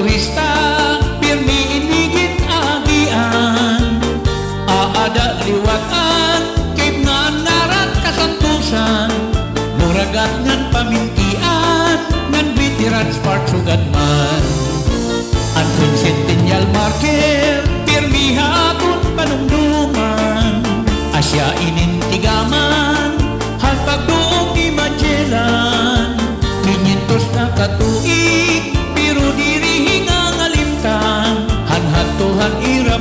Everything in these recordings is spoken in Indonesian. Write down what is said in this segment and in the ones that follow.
turista pirmi inigit agian aada liwatan kay nanarat kasantusan. Muragat ngan pamintian ngan bitiran spark sugat man. Anton Centennial Market pirmi panungduman, panumduman Asya inin tigaman halpagduog ni Magellan 500 na katuig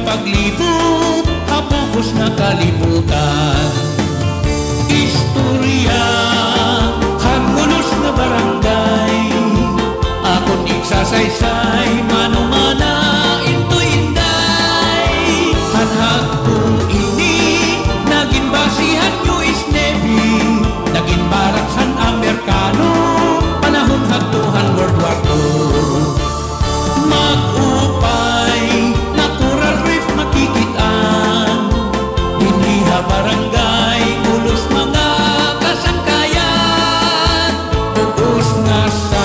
paglibot Hapukos na kalibutan Istorya Hangulos na barangay. Ako nagsasaysay Manong más